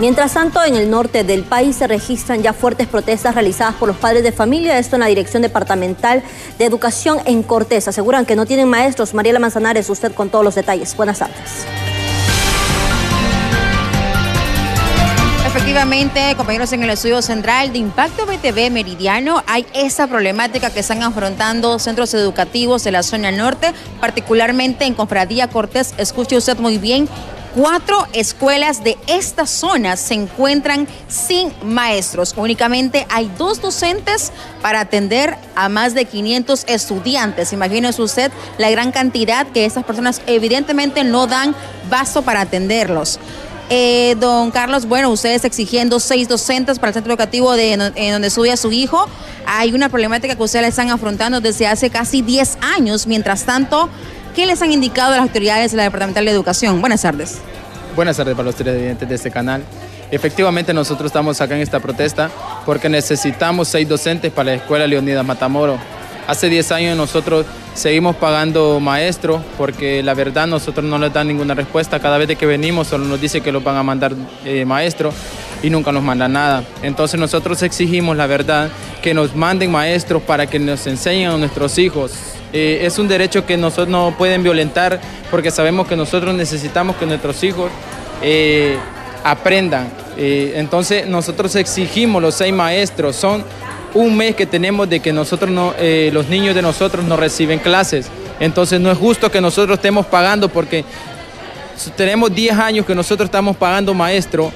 Mientras tanto, en el norte del país se registran ya fuertes protestas realizadas por los padres de familia, esto en la Dirección Departamental de Educación en Cortés. Aseguran que no tienen maestros. Mariela Manzanares, usted con todos los detalles. Buenas tardes. Efectivamente, compañeros, en el estudio central de Impacto BTV Meridiano hay esa problemática que están afrontando centros educativos de la zona norte, particularmente en Confradía Cortés. Escuche usted muy bien, Cuatro escuelas de esta zona se encuentran sin maestros. Únicamente hay dos docentes para atender a más de 500 estudiantes. Imagínese usted la gran cantidad que estas personas evidentemente no dan vaso para atenderlos. Eh, don Carlos, bueno, ustedes exigiendo seis docentes para el centro educativo de, en donde estudia su hijo. Hay una problemática que ustedes están afrontando desde hace casi 10 años. Mientras tanto, ¿qué les han indicado las autoridades de la Departamental de Educación? Buenas tardes. Buenas tardes para los televidentes de este canal. Efectivamente, nosotros estamos acá en esta protesta porque necesitamos seis docentes para la Escuela Leonidas Matamoro. Hace 10 años nosotros seguimos pagando maestros porque la verdad nosotros no les dan ninguna respuesta. Cada vez que venimos solo nos dice que los van a mandar eh, maestros y nunca nos mandan nada. Entonces nosotros exigimos la verdad que nos manden maestros para que nos enseñen a nuestros hijos. Eh, es un derecho que nosotros no pueden violentar porque sabemos que nosotros necesitamos que nuestros hijos eh, aprendan. entonces nosotros exigimos los seis maestros, son un mes que tenemos de que nosotros no, eh, los niños de nosotros no reciben clases. Entonces no es justo que nosotros estemos pagando porque tenemos 10 años que nosotros estamos pagando maestro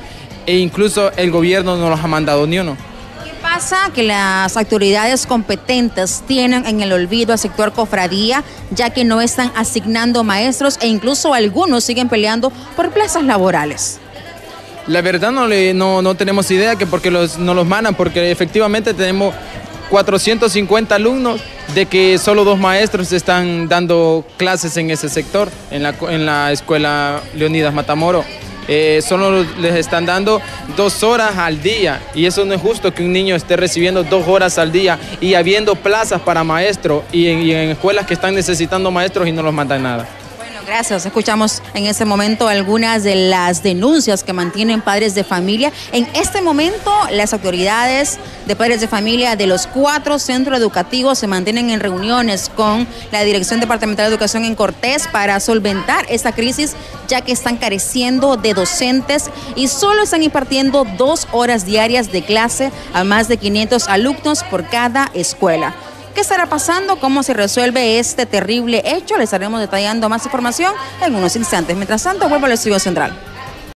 e incluso el gobierno no nos ha mandado ni uno. ¿Qué pasa? Que las autoridades competentes tienen en el olvido al sector cofradía, ya que no están asignando maestros e incluso algunos siguen peleando por plazas laborales. La verdad no, le, no, no tenemos idea que porque los, no los mandan, porque efectivamente tenemos 450 alumnos de que solo dos maestros están dando clases en ese sector, en la, en la escuela Leonidas Matamoro. Eh, solo les están dando dos horas al día y eso no es justo que un niño esté recibiendo dos horas al día y habiendo plazas para maestros y y en escuelas que están necesitando maestros y no los mandan nada. Gracias. Escuchamos en ese momento algunas de las denuncias que mantienen padres de familia. En este momento, las autoridades de padres de familia de los cuatro centros educativos se mantienen en reuniones con la Dirección Departamental de Educación en Cortés para solventar esta crisis, ya que están careciendo de docentes y solo están impartiendo dos horas diarias de clase a más de 500 alumnos por cada escuela. ¿Qué estará pasando? ¿Cómo se resuelve este terrible hecho? Les estaremos detallando más información en unos instantes. Mientras tanto, vuelvo al estudio central.